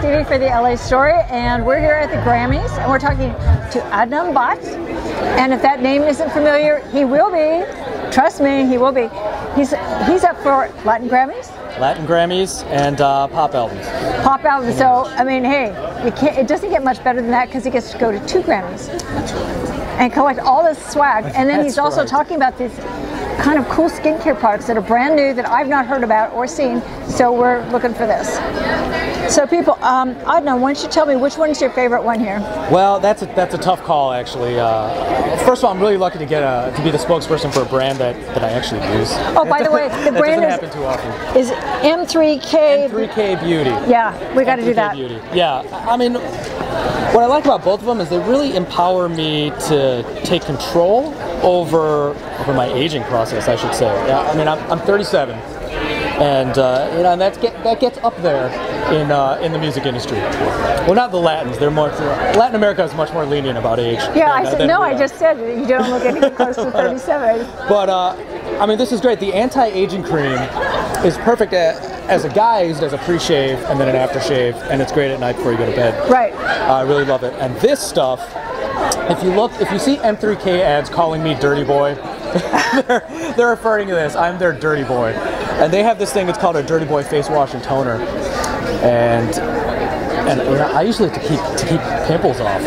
for the LA Story, and we're here at the Grammys, and we're talking to Anand Bhatt. And if that name isn't familiar, he will be. Trust me, he will be. He's he's up for Latin Grammys, Latin Grammys and uh, pop albums. pop albums. So I mean, hey, you can't. It doesn't get much better than that because he gets to go to two Grammys and collect all this swag. And then he's also right. talking about these kind of cool skincare products that are brand new that I've not heard about or seen. So we're looking for this. So people, um, Anand, why don't you tell me which one's your favorite one here? Well, that's a, that's a tough call actually. Uh, first of all, I'm really lucky to get a, to be the spokesperson for a brand that, that I actually use. Oh, by the way, the brand is happen too often. is M3K. M3K Beauty. Yeah, we got to do 3K that. Beauty. Yeah, I mean, what I like about both of them is they really empower me to take control over over my aging process. I should say. Yeah, I mean, I'm, I'm 37, and uh, you know, and that's get, that gets up there in uh, in the music industry. Well, not the Latins. They're more Latin America is much more lenient about age. Yeah, I said no. I just said you don't look anything close to 37. But uh, I mean, this is great. The anti-aging cream is perfect a- as a guy who does a pre-shave and then an aftershave, and it's great at night before you go to bed. Right. I really love it. And this stuff, if you look, if you see M3K ads calling me dirty boy, they're, they're referring to this. I'm their dirty boy, and they have this thing. It's called a dirty boy face wash and toner, and. And I usually like to keep to keep pimples off.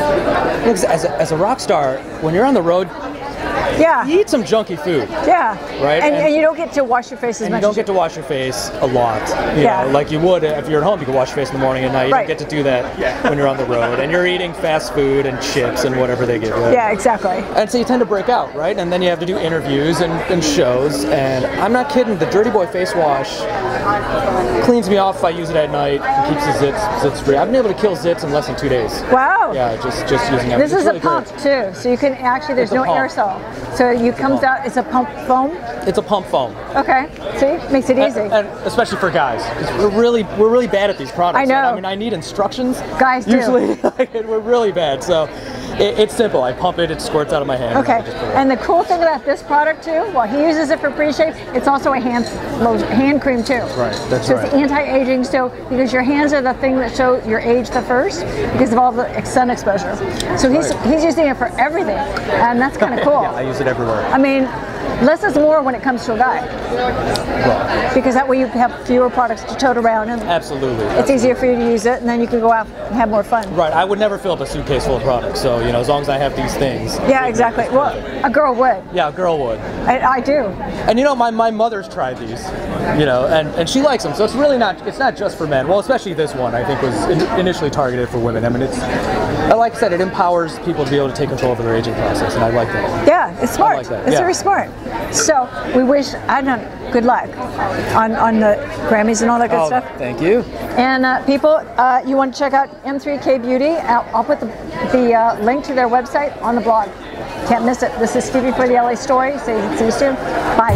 Because as a, as a rock star, when you're on the road, Yeah. you eat some junky food. Yeah. Right, And, and- and you don't get to wash your face as And much. you don't get to wash your face a lot. You Yeah. know, like you would if you're at home, you can wash your face in the morning and night. You Right. don't get to do that when you're on the road. And you're eating fast food and chips and whatever they give you. Yeah, exactly. And so you tend to break out, right? And then you have to do interviews and, and shows. And I'm not kidding, the Dirty Boy face wash cleans me off if I use it at night and keeps the zits, zits free. I've been able to kill zits in less than two days. Wow. Yeah, just just using it. This It's is really a pump great. too, so you can actually there's no pump. aerosol, so you comes out. It's a pump foam. It's a pump foam. Okay, see, makes it easy. And, and especially for guys, because we're really we're really bad at these products. I know. right? I mean, I need instructions. Guys do. usually like, we're really bad. So it, it's simple. I pump it, it squirts out of my hand. Okay, just and the cool thing about this product too, well, he uses it for pre-shave. It's also a hand hand cream too. Right, that's so it's anti-aging. So because your hands are the thing that show your age the first because of all the sun exposure. So he's right. he's using it for everything, and that's kind of cool. yeah, I use it everywhere. I mean, less is more when it comes to a guy Well, because that way you have fewer products to tote around and absolutely. it's easier for you to use it, and then you can go out and have more fun. Right, I would never fill up a suitcase full of products. So you know, as long as I have these things. Yeah, exactly. Well, a girl would. Yeah, a girl would. I, I do. And you know, my, my mother's tried these, you know, and, and she likes them. So it's really not it's not just for men. Well, especially this one, I think was in, initially targeted for women. I mean, it's like I said, it empowers people to be able to take control over their aging process, and I like that. Yeah, it's smart. I like that, It's yeah. very smart. So we wish Anand good luck on, on the Grammys and all that good Oh, stuff. thank you. And uh, people, uh, you want to check out M3K Beauty? I'll, I'll put the, the uh, link to their website on the blog. Can't miss it. This is Stevie for the LA Story. Say see you soon. Bye.